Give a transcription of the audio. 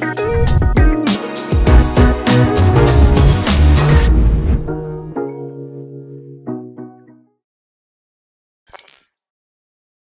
Bye.